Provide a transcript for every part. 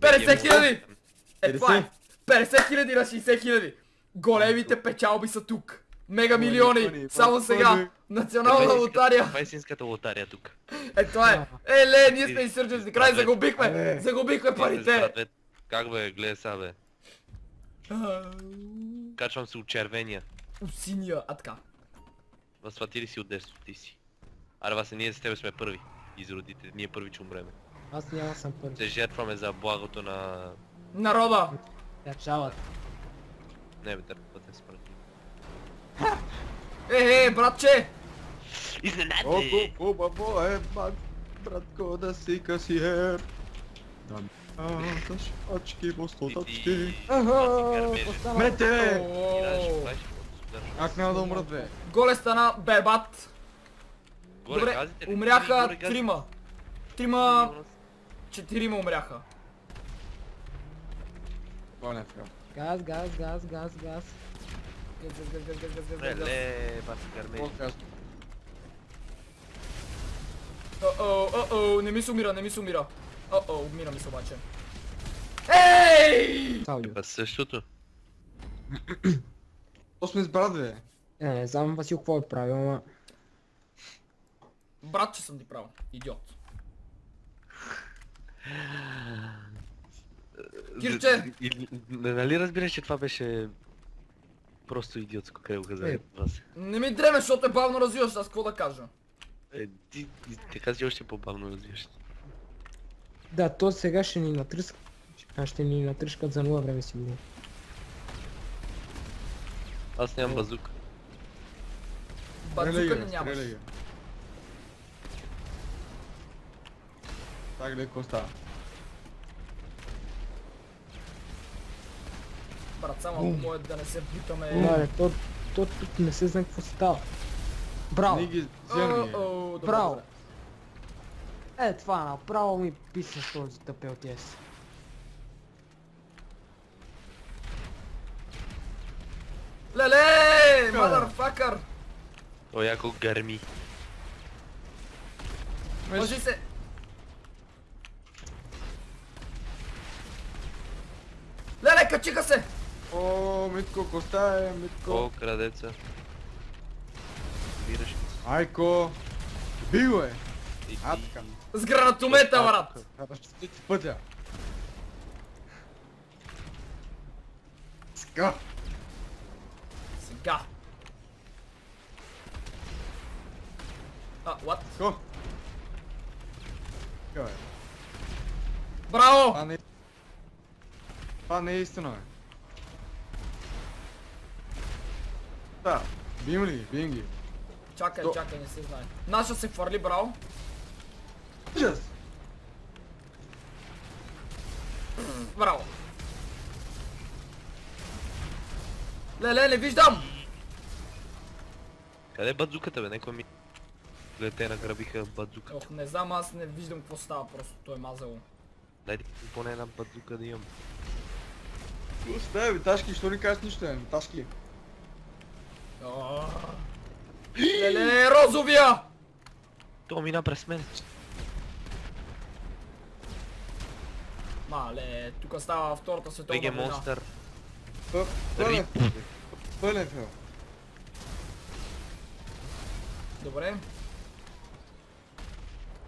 50 хиляди! Е, това е. 50? 50 хиляди на 60 хиляди! Големите печалби са тук! Мега милиони! Само сега! Национална лотария! Това е истинската лотария тук. Е, това е! Е, ле, ние сме изсърчени край, загубихме! Е. Загубихме парите! Как бе, гледай сега бе. Качвам се от червения. От синия, а така. Възва ти ли си от десето ти си? Аре, Васе, ние с тебе сме първи. Изродите, ние първи че умреме. Аз няма съм първи. Се жертваме за благото на... Народа! Държавата. Не бе, търпате с прати. Е, е, братче! Изненади! Колко хубаво е, мак, братко, да си касиер. Да мяташ очки по стоточки. Мрете! О, Как няма да умрат, бе? Голе стана Бербат. Добре, умряха трима. Трима, четирима умряха. Пълнен фил. Газ, газ, газ, газ, газ. Газ, газ, газ, газ, газ, газ, газ. Леле, бати гърмежи. О-о, о-о, не ми се умира, не ми се умира. О-о, умира ми се обаче. Ей! Ба същото. То сме с брат, бе. Е, не знам Васил какво е правил, ама... Брат, че съм ти правил. Идиот. Кирче! И- и- не- Нали разбираш, че това беше... Просто идиотско, къде го каза Е. вас. Не ми дреме, защото е бавно развиваш, аз какво да кажа? Е, ти, ти- така си още по-бавно развиваш. Да, то сега ще ни натръска. А ще ни натръскат за нула време сигурно. Аз нямам базук. Бацука ли ги, нямаш? Так леко става. Брат, само ако може да не се бутаме. Да, то, то тук не се знае какво става. Браво! Ги Браво. добре. Е, това направо ми писна с този тъпел тес. Леле, мадърфакър! О, яко гърми. Мъжи се! Леле, качиха се! О, Митко, коста е, Митко. О, крадеца. Вираш. Айко. Бил е. А, така. С гранатомета, брат! Ти пътя. Ска. Сега. А, what? Ко. Браво! Е... Това не е истина, бе. Да, бим ли бим ги. Чакай, То- чакай, не се знае. Наша се хвърли, браво. Ужас! Браво. Леле, не виждам! Къде е базуката, бе? Некой ми... Гледай, те награбиха базука. Ох, не знам, аз не виждам какво става, просто той е мазало. Дайте поне една базука да имам. Остави, бе, Ташки, що ни кажеш нищо, Ташки? Леле, розовия! То мина през мен. Мале, тук става втората световна война. Монстър. Пъ- Пълен, пълен фил. Добре.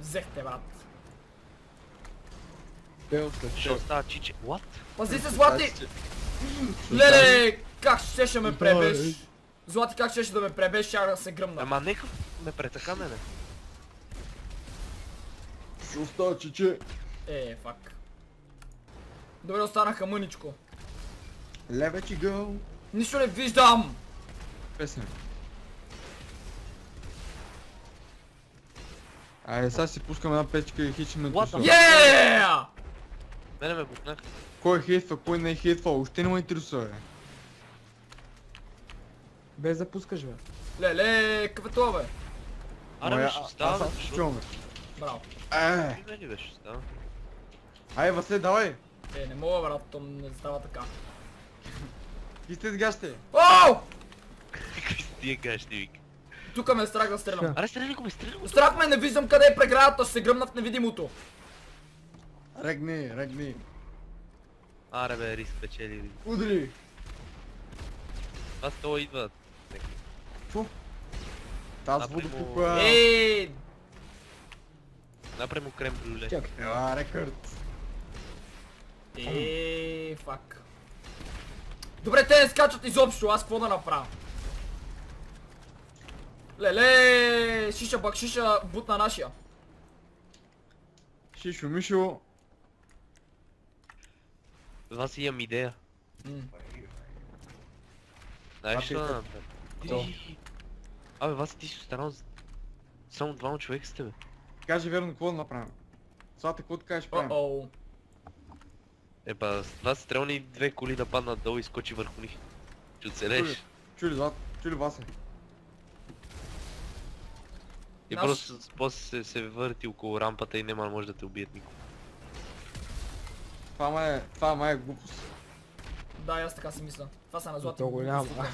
Взехте, брат. Пел след Що шест. става чиче? What? Пази се, Злати! Леле, как щеше ме пребеш? Злати, как щеше да ме пребеш, щях да се гръмна. Ама нека ме претъка мене. Ще остава, чиче. Е, фак. Добре, останаха мъничко. Леве ти го. Нищо не виждам! Песен. Айде, сега си пускам една печка и What до the- Yeah! Мене ме бутнах. Кой хейтва, кой не е хейтва, още не ме интересува, бе. Без да пускаш, бе. Леле, какво е това, бе? Аре, бе, ще става, аз бе, защото... Браво. Е, Ти ли беше става? айде, Васе, давай. Е, не мога, брат, то не става така. Ти сте с гащите. Оу! Какви си тия гащи, вика. Тука ме е страх да стрелям. Аре, стреляй го, ме стреляй го. Страх ме, не виждам къде е преградата, ще се гръмна в невидимото. Регни, регни. Аре бе, риск печели. Удри! Аз то идва. Тази Напред му- водопука... Ей! Направи му крем брюле. Чакай. Ела, рекорд. Ей, фак. Добре, те не скачат изобщо, аз какво да направя? Леле, шиша бак, шиша бутна нашия. Шишо Мишо. Аз имам идея. Знаеш да направя? То. Абе, вас ти си останал само двама човека с тебе. Кажи верно какво да направим. Слата, какво да кажеш правим? О-оу. Епа, с вас стрелни две коли да паднат долу и скочи върху них. Ще оцелеш. Чули, Злат? Чули Васе? И Наш- просто после се, се върти около рампата и няма да може да те убият никой. Това май е, това май е глупост. Да, аз така си мисля. Това са на злати. То голямо. глупости.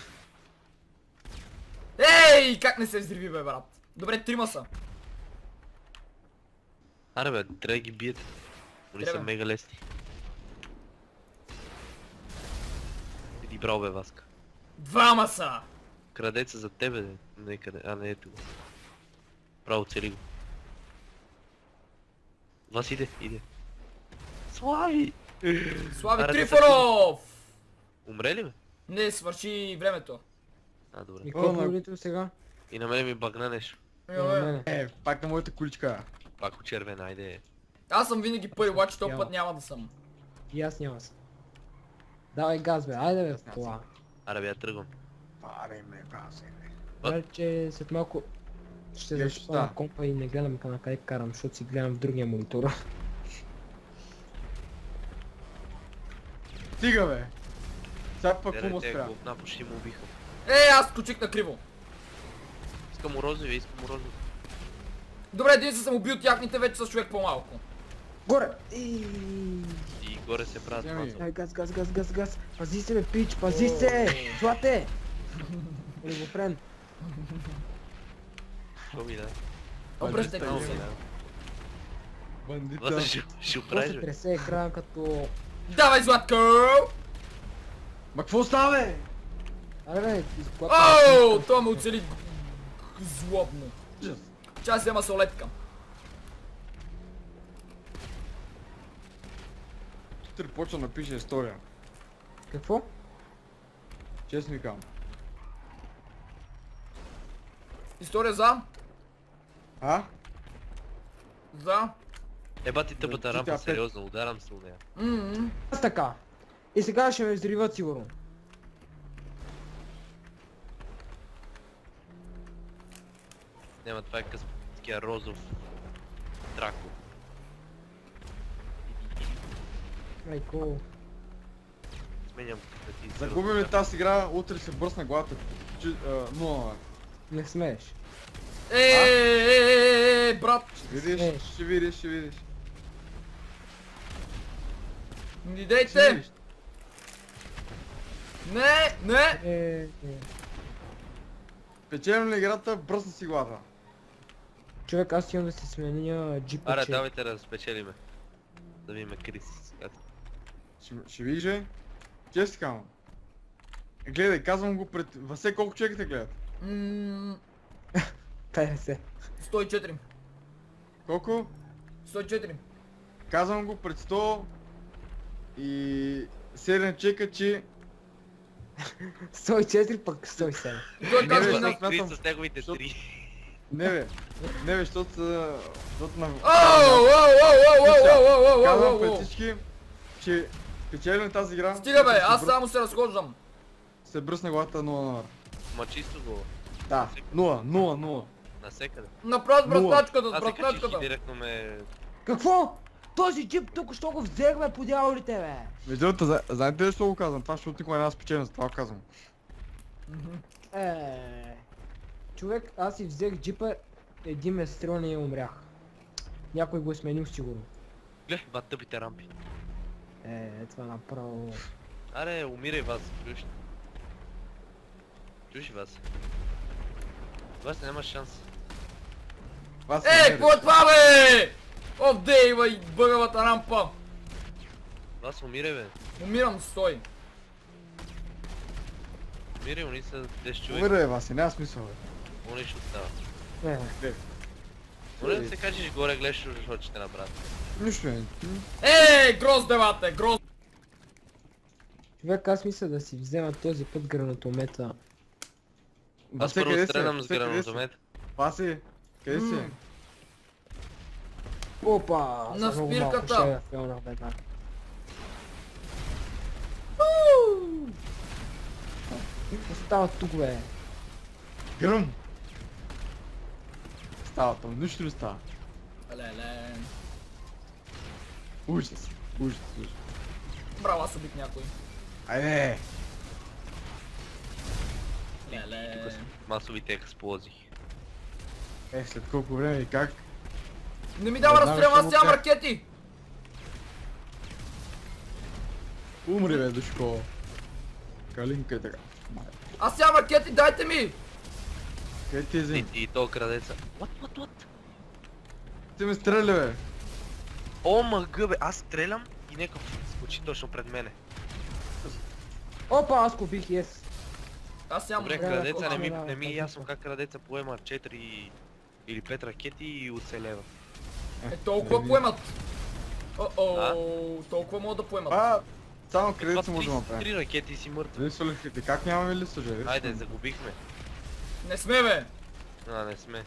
Ей, как не се взриви бе, брат? Добре, трима са. Аре бе, трябва да ги биете. Они са мега лесни. Иди браво бе, Васка. Двама са. Крадеца за тебе, де. Некъде. А, не ето го. Право, цели го. Вас иде, иде. Слави! Слави Аре, Трифонов! Умре ли бе? Не, свърши времето. А, добре. И какво на- сега? И на мене ми багна нещо. Е, е. Е, пак на моята количка. Пак червена, айде. Аз съм винаги първи, обаче този път няма да съм. И аз няма съм. Давай газ бе, айде бе в кола. Аре бе, я тръгвам. Паре ме, Васе. Добре, че след малко ще ща. компа и не гледам на къде карам, защото си гледам в другия монитор. Стига бе! Сега пък Тере, му те спря? глупна, почти му убиха. Е, аз скочих на криво. Искам му розови, искам му розови. Добре, един се съм убил тяхните вече с човек по-малко. Горе! И... И горе се правят мазал. Ай, газ, газ, газ, газ, газ! Пази се бе, пич, пази се! Злате! Любофрен. Що ми да? Обръщайте се. Бандита. Ще, Какво оправиш се бе. тресе екран като... Давай, Златко! Ма какво става бе? Аре бе. Оу, той ме оцели злобно. Ужас. Чай взема солетка. Тутър почва да пише история. Какво? Честно ви казвам. История за? А? За? Еба ти тъпата Ти рампа, сериозно, ударам се от нея. Ммм. Така. И сега ще ме взриват сигурно. Няма, това е къския розов драко. Майко. Сменям да ти Загубим ли тази игра, утре се бръсна главата. Чу- а, Но, Не смееш. Е, е, е, е, брат. ще видиш, Смееш. ще видиш, ще видиш. Не Ще дейте! видиш. Не, не! Е, е. Печелим ли играта, бръсна си главата. Човек, аз имам да си сменя джипа, Аре, давайте да спечелиме. Да видим Крис. Ще, ще видиш ли? Честно казвам. Гледай, казвам го пред... Васе колко човека те гледат? Ммм. 50. 104. Колко? 104. Казвам го пред 100 и 7 чека, че 104 пък 107. Той казва на... смятам, с неговите защото- три. Не бе, не защото. Защото на... Оу, оу, оу, оу, оу, оу, оу, оу, Казвам оу, пред оу. всички, че печелим тази игра. Стига бе, аз само се разхождам. Се бръсна главата 0 на 0. Ма чисто го. Да, 0, 0, 0. Насекъде. Направо с братачката, с братачката. директно ме... Какво? Този джип тук що го взехме по дяволите, бе! Между другото, за- знаете ли защо го казвам? Това, защото никога не аз печелим, за това го казвам. Е, човек, аз си взех джипа, един ме стрелна и умрях. Някой го е сменил сигурно. Гледай, ба тъпите рампи. Е, това направо... Аре, умирай вас? Чуеш ли вас? Вас няма шанс. Вас Е, какво е това бе? Оф дейва и бъгавата рампа. Вас умирай бе. Умирам, стой. Мири, они са 10 човека. Умира е, Васи, няма смисъл, бе. Они ще остават. Не, Моля да се кажеш горе, гледаш, защото ще те направят. Нищо не. Ей, гроз девате, гроз. човек аз мисля да си взема този път гранатомета. Аз първо стрелям с Васе, къде си? гранатомет. Васи, къде си? Опа! На спирката. малко ще я фелна веднага. Какво става тук, бе? Гръм! Става там, нищо не става. Леле. Ужас, ужас, ужас. Браво, аз убих някой. Айде! Леле. Тук са масовите експлозии. Е, след колко време и как? Не ми дава разстрел, аз нямам ракети. Умри, бе, душко. Калинка е така. Аз нямам ракети, дайте ми. Къде ти е И, взем? и то крадеца. What, what, what? Ти ме стреля, бе! О, мъгъ, бе, аз стрелям и някакъв скочи точно пред мене. Опа, аз го бих, yes. Аз нямам Добре, крадеца не ми, не ми е ясно как крадеца поема 4 или 5 ракети и оцелева. Е, толкова поемат. О-о, толкова могат да поемат. А, само Това се може да направим? 3 ракети и си мъртв. Дали солихте? Как нямаме ли съжа? Айде, загубихме. Не сме, бе. А, не сме.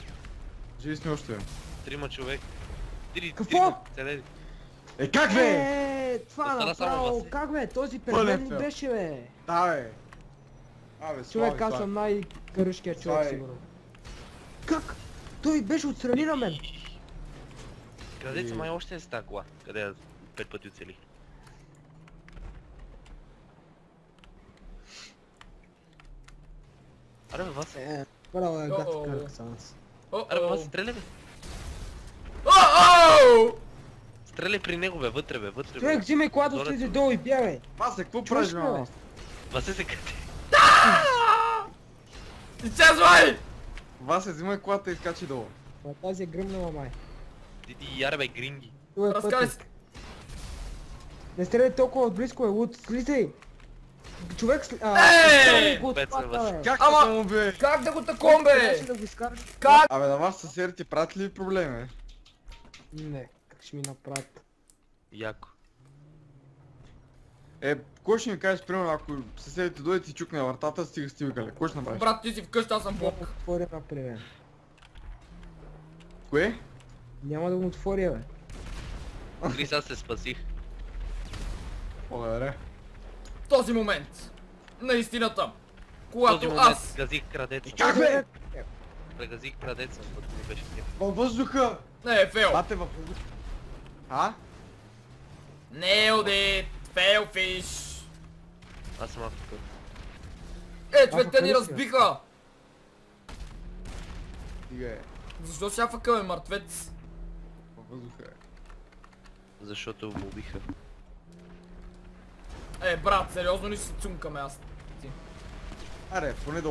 Живи сме още. бе. Трима човек. Три, Какво? трима. Е, как бе? Е, това само направо, как бе? Този Пълен пред мен ли беше, бе? Да, бе. Абе, Човек, аз съм най-каръшкият човек, Слави. сигурно. Как? Той беше отстрани на мен. Крадеца И- май още е с тази кола. Къде я пет пъти оцелих. Аре, бе, вас. Е, право е О-о. гад карка съм аз. Аре, бе, О-о. вас, стреляй, бе. О-о! Стреляй при него, бе, вътре, бе, вътре, Човек, бе. взимай колата, Прозорец, слезе бе. долу и бягай. Аз какво правиш, бе? Васе се къде. Изчезвай! Васе, взимай колата и скачи долу. Ма тази е гръмнала май. Диди, яре, бе, гринги. Това е Разкажи пътник. Не стреляй толкова отблизко, е луд. Слизай. Човек, а, Ей! бе. Как Ама- да съм убие? Как да го таком, бе? Как? Абе, на вас съседите ти прати ли проблеми? Не, как ще ми направят? Яко. Е, кой ще ми кажеш, примерно, ако съседите дойдат и чукне на вратата, стига сти викали. Кой ще направиш? Брат, ти си вкъщи, аз съм го отворя, например. Кое? Няма да го отворя, бе. Крис, аз се спасих. Благодаря. В този момент. На истината. Този Когато момент аз... газих крадеца. Как бе? Прегазих крадеца, защото ми беше тя. Във въздуха! Не, е фейл. Бате във въздуха. А? Nailed it. Fail fish. Аз съм такъв. Е, човек, те ни бе? разбиха. Стига е. Защо ще фъкаме мъртвец? Във въздуха е. Защото го убиха. Е, брат, сериозно ли ще се цумкаме аз? Аре, поне да,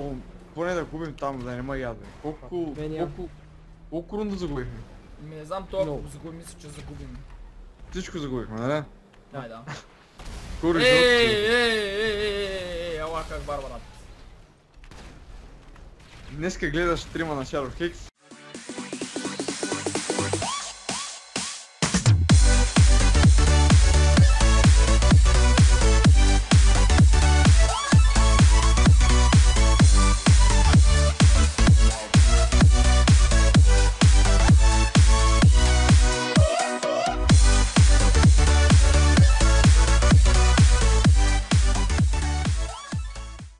поне да губим там, да не ядем. Колко, колко, колко рунда загубихме? Ми не знам, Много. го загубим, мисля, че загубим. Всичко загубихме, нали? Дай да. Кури, Ей, ей, ей, ей, ей, ей, ела как барбарат. Днеска гледаш трима на Shadow Hex.